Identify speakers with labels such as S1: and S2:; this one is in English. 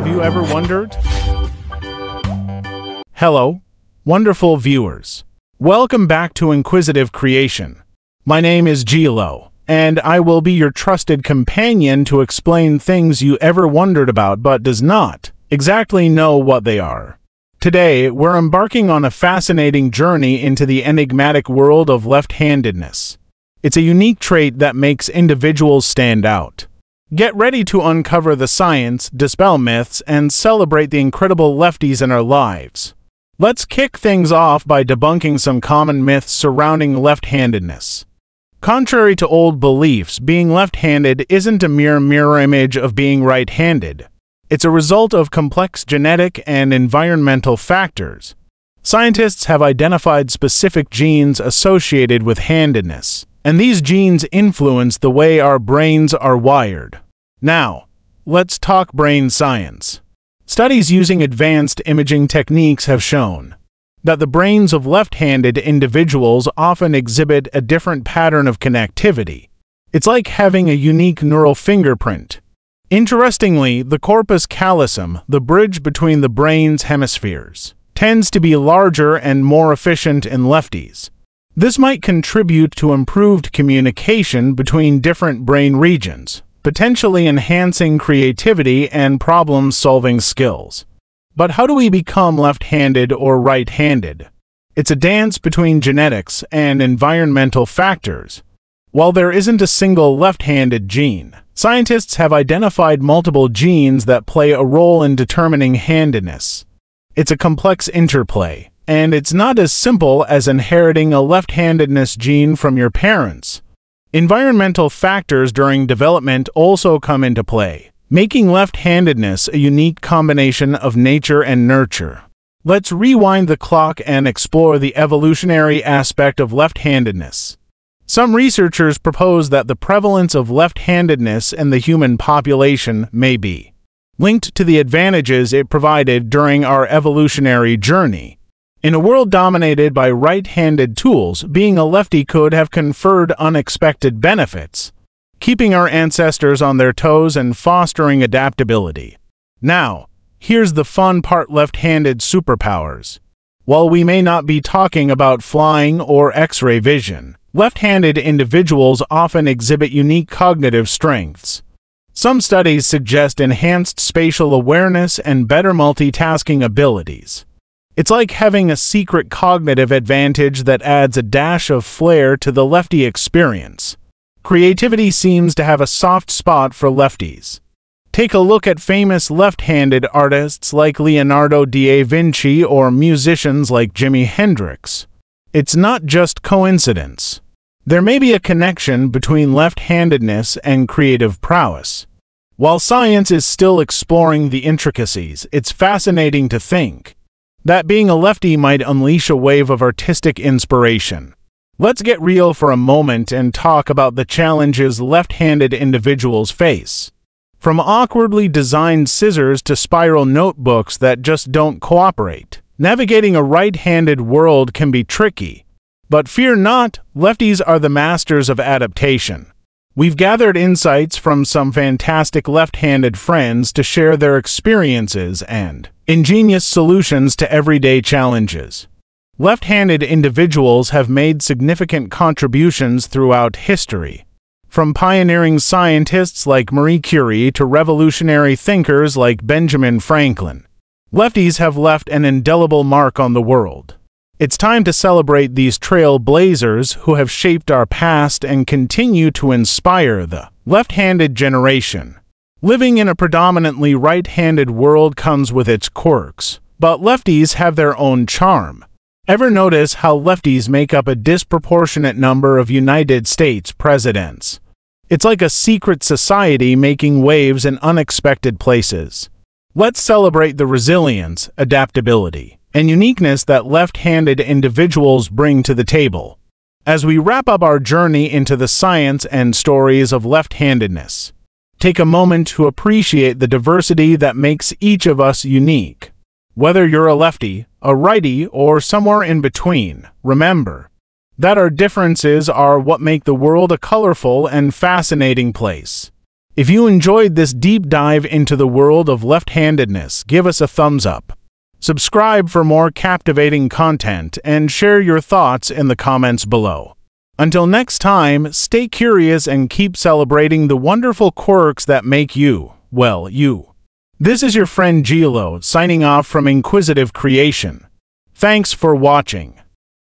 S1: Have you ever wondered? Hello, wonderful viewers. Welcome back to Inquisitive Creation. My name is Gilo, and I will be your trusted companion to explain things you ever wondered about but does not exactly know what they are. Today, we're embarking on a fascinating journey into the enigmatic world of left-handedness. It's a unique trait that makes individuals stand out. Get ready to uncover the science, dispel myths, and celebrate the incredible lefties in our lives. Let's kick things off by debunking some common myths surrounding left-handedness. Contrary to old beliefs, being left-handed isn't a mere mirror image of being right-handed. It's a result of complex genetic and environmental factors. Scientists have identified specific genes associated with handedness, and these genes influence the way our brains are wired. Now, let's talk brain science. Studies using advanced imaging techniques have shown that the brains of left-handed individuals often exhibit a different pattern of connectivity. It's like having a unique neural fingerprint, Interestingly, the corpus callosum, the bridge between the brain's hemispheres, tends to be larger and more efficient in lefties. This might contribute to improved communication between different brain regions, potentially enhancing creativity and problem-solving skills. But how do we become left-handed or right-handed? It's a dance between genetics and environmental factors. While there isn't a single left-handed gene, Scientists have identified multiple genes that play a role in determining handedness. It's a complex interplay, and it's not as simple as inheriting a left-handedness gene from your parents. Environmental factors during development also come into play, making left-handedness a unique combination of nature and nurture. Let's rewind the clock and explore the evolutionary aspect of left-handedness. Some researchers propose that the prevalence of left-handedness in the human population may be linked to the advantages it provided during our evolutionary journey. In a world dominated by right-handed tools, being a lefty could have conferred unexpected benefits, keeping our ancestors on their toes and fostering adaptability. Now, here's the fun part left-handed superpowers. While we may not be talking about flying or X-ray vision, Left-handed individuals often exhibit unique cognitive strengths. Some studies suggest enhanced spatial awareness and better multitasking abilities. It's like having a secret cognitive advantage that adds a dash of flair to the lefty experience. Creativity seems to have a soft spot for lefties. Take a look at famous left-handed artists like Leonardo da Vinci or musicians like Jimi Hendrix. It's not just coincidence. There may be a connection between left-handedness and creative prowess. While science is still exploring the intricacies, it's fascinating to think that being a lefty might unleash a wave of artistic inspiration. Let's get real for a moment and talk about the challenges left-handed individuals face. From awkwardly designed scissors to spiral notebooks that just don't cooperate. Navigating a right-handed world can be tricky, but fear not, lefties are the masters of adaptation. We've gathered insights from some fantastic left-handed friends to share their experiences and ingenious solutions to everyday challenges. Left-handed individuals have made significant contributions throughout history, from pioneering scientists like Marie Curie to revolutionary thinkers like Benjamin Franklin. Lefties have left an indelible mark on the world. It's time to celebrate these trailblazers who have shaped our past and continue to inspire the left-handed generation. Living in a predominantly right-handed world comes with its quirks, but lefties have their own charm. Ever notice how lefties make up a disproportionate number of United States presidents? It's like a secret society making waves in unexpected places. Let's celebrate the resilience, adaptability, and uniqueness that left-handed individuals bring to the table. As we wrap up our journey into the science and stories of left-handedness, take a moment to appreciate the diversity that makes each of us unique. Whether you're a lefty, a righty, or somewhere in between, remember that our differences are what make the world a colorful and fascinating place. If you enjoyed this deep dive into the world of left-handedness, give us a thumbs up. Subscribe for more captivating content and share your thoughts in the comments below. Until next time, stay curious and keep celebrating the wonderful quirks that make you, well, you. This is your friend Gilo signing off from Inquisitive Creation. Thanks for watching.